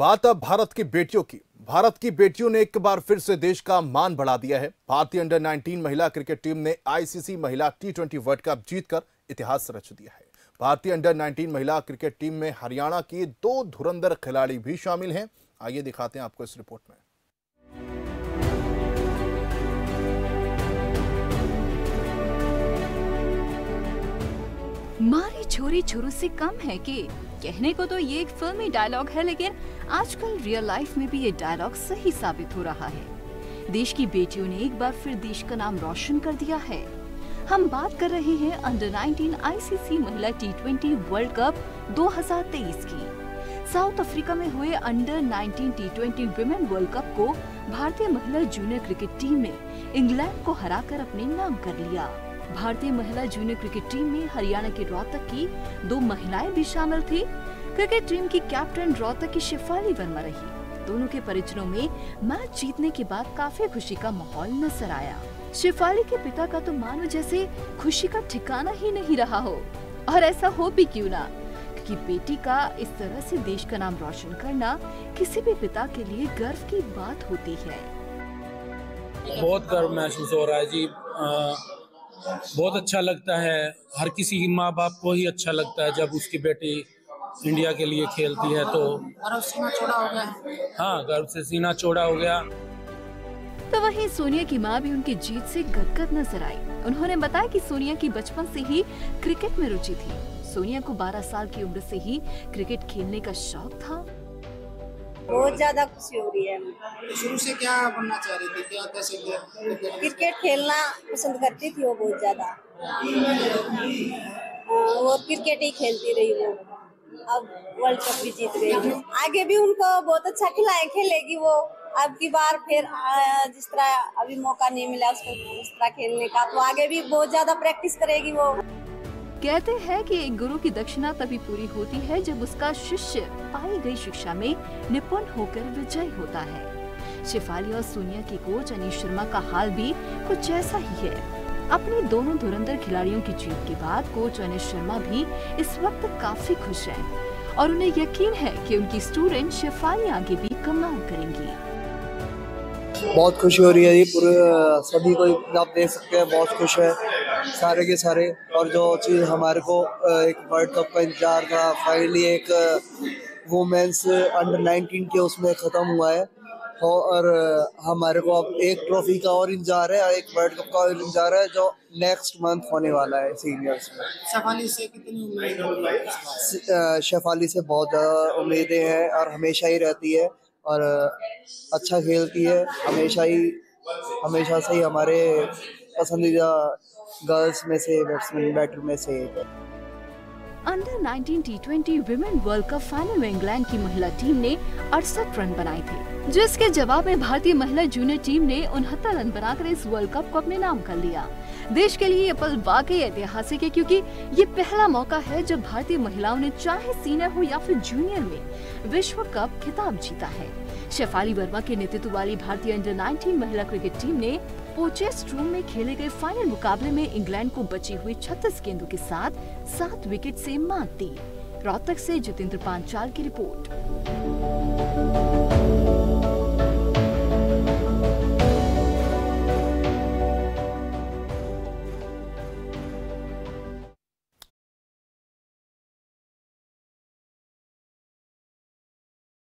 बात अब भारत की बेटियों की। भारत की बेटियों ने एक बार फिर से देश का मान बढ़ा दिया है। भारतीय अंडर 19 महिला क्रिकेट टीम ने आईसीसी महिला टी ट्वेंटी वर्ल्ड कप जीतकर इतिहास रच दिया है। भारतीय अंडर 19 महिला क्रिकेट टीम में हरियाणा की दो धुरंधर खिलाड़ी भी शामिल हैं। आइए दिखाते हैं आपको इस रिपोर्ट में। मारी छोरी छोरू से कम है कि कहने को तो ये एक फिल्मी डायलॉग है, लेकिन आजकल रियल लाइफ में भी ये डायलॉग सही साबित हो रहा है। देश की बेटियों ने एक बार फिर देश का नाम रोशन कर दिया है। हम बात कर रहे हैं अंडर 19 आईसीसी महिला टी ट्वेंटी वर्ल्ड कप 2023 की। साउथ अफ्रीका में हुए under 19 T women World Cup को भारतीय महिला जूनियर क्रिकेट टीम ने इंग्लैंड को हराकर अपने नाम कर लिया। भारतीय महिला जूनियर क्रिकेट टीम में हरियाणा के रोहतक की दो महिलाएँ भी शामिल थी। क्रिकेट टीम की कैप्टन रोहतक की शिफाली वर्मा रही। दोनों के परिजनों में मैच जीतने के बाद काफ़ी खुशी का माहौल नज़र आया। शिफाली के पिता का तो मानो जैसे खुशी का ठिकाना ही नहीं रहा हो। और ऐसा हो भी क्यों ना? क्योंकि बेटी का इस तरह से देश का नाम रोशन करना किसी भी पिता के लिए गर्व की बात होती है। बहुत गर्व महसूस हो रहा है जी। बहुत अच्छा लगता है। हर किसी की माँ बाप को ही अच्छा लगता है जब उसकी बेटी इंडिया के लिए खेलती है तो। गर्व सीना चौड़ा हो गया। हाँ गर्व से सीना चौड़ा हो गया। तो वहीं सोनिया की माँ भी उनकी जीत से गदगद नज़र आई। उन्होंने बताया कि सोनिया की बचपन से ही क्रिकेट में रुचि थी। सोनिया को 12 साल की उम्र से ही क्रिकेट खेलने का शौक था। बहुत ज़्यादा खुशी हो रही है हमें। शुरू से क्या बनना चाह रही थी? क्या कैसे क्रिकेट क्रिकेट खेलना पसंद करती थी वो बहुत ज़्यादा। हाँ, वो क्रिकेट ही खेलती रही वो। अब वर्ल्ड कप भी जीत गई। आगे भी उनको बहुत अच्छा खिलाए खेलेगी वो। अब की बार फिर जिस तरह अभी मौका नहीं मिला उसको उस तरह खेलने का तो आगे भी बहुत ज़्यादा प्रैक्टिस करेगी वो। कहते हैं कि एक गुरु की दक्षिणा तभी पूरी होती है जब उसका शिष्य पाई गई शिक्षा में निपुण होकर विजय होता है। शिफाली और सोनिया की कोच अनीश शर्मा का हाल भी कुछ ऐसा ही है। अपनी दोनों धुरंधर खिलाड़ियों की जीत के बाद कोच अनिश शर्मा भी इस वक्त काफ़ी खुश हैं और उन्हें यकीन है कि उनकी स्टूडेंट शिफाली आगे भी कमाल करेंगी। बहुत खुशी हो रही है ये पूरे, सभी को आप देख सकते हैं, बहुत खुश है। सारे के सारे। और जो चीज़ हमारे को एक वर्ल्ड कप का इंतज़ार था फाइनली एक वुमेन्स अंडर 19 के उसमें ख़त्म हुआ है। और हमारे को अब एक ट्रॉफी का और इंतज़ार है एक वर्ल्ड कप का और इंतज़ार है जो नेक्स्ट मंथ होने वाला है सीनियर्स में। सफाली से कितनी उम्मीद शेफाली से बहुत ज़्यादा उम्मीदें हैं और हमेशा ही रहती है। और अच्छा खेलती है हमेशा ही हमेशा से ही हमारे पसंदीदा गर्ल्स में से बैट्समैन बैटर में से। Under 19 T women World Cup final में इंग्लैंड की महिला टीम ने अड़सठ रन बनाए थे, जिसके जवाब में भारतीय महिला जूनियर टीम ने उनहत्तर रन बनाकर इस वर्ल्ड कप को अपने नाम कर लिया। देश के लिए ये पल वाकई ऐतिहासिक है, क्योंकि ये पहला मौका है जब भारतीय महिलाओं ने चाहे सीनियर हो या फिर जूनियर में विश्व कप खिताब जीता है। शेफाली वर्मा के नेतृत्व वाली भारतीय अंडर 19 महिला क्रिकेट टीम ने पोचेस्ट रूम में खेले गए फाइनल मुकाबले में इंग्लैंड को बची हुई 36 गेंदों के साथ सात विकेट से मात दी। रोहतक से जितेंद्र पांचाल की रिपोर्ट।